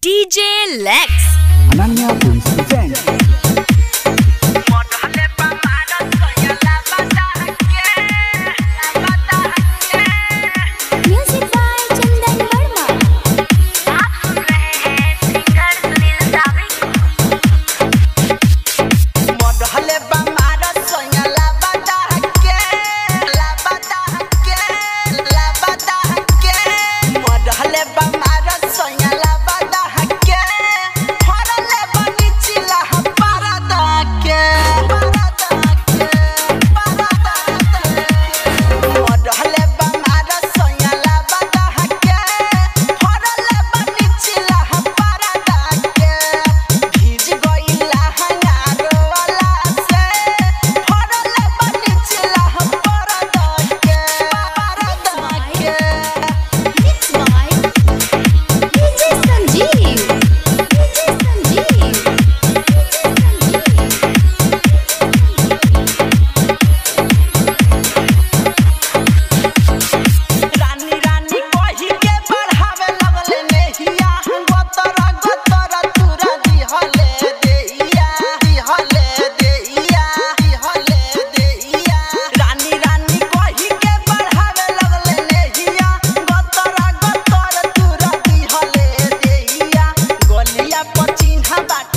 DJ Lex. Ananya Films 看吧。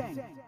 Zeng. Zeng.